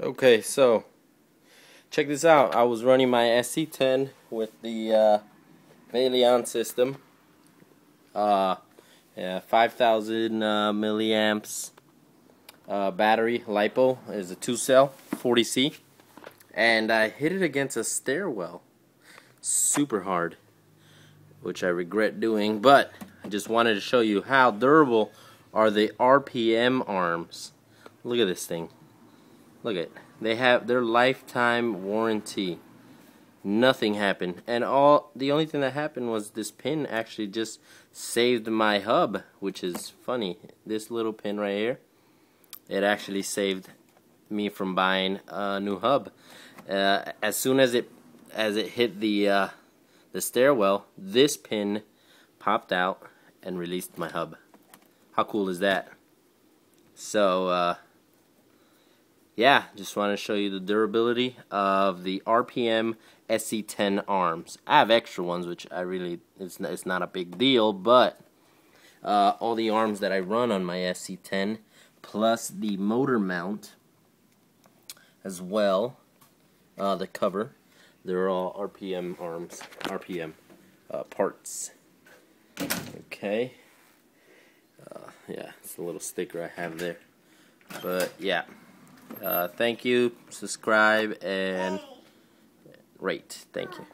Okay, so check this out. I was running my SC10 with the uh, system. Uh, yeah, 5,000 uh, milliamps uh, battery LiPo is a two cell 40C, and I hit it against a stairwell super hard, which I regret doing. But I just wanted to show you how durable are the RPM arms. Look at this thing. Look at they have their lifetime warranty. Nothing happened, and all the only thing that happened was this pin actually just saved my hub, which is funny. This little pin right here, it actually saved me from buying a new hub. Uh, as soon as it as it hit the uh, the stairwell, this pin popped out and released my hub. How cool is that? So. Uh, yeah, just want to show you the durability of the RPM SC10 arms. I have extra ones, which I really, it's, it's not a big deal, but uh, all the arms that I run on my SC10, plus the motor mount as well, uh, the cover, they're all RPM arms, RPM uh, parts. Okay. Uh, yeah, it's a little sticker I have there. But yeah. Uh, thank you, subscribe, and rate. Thank you.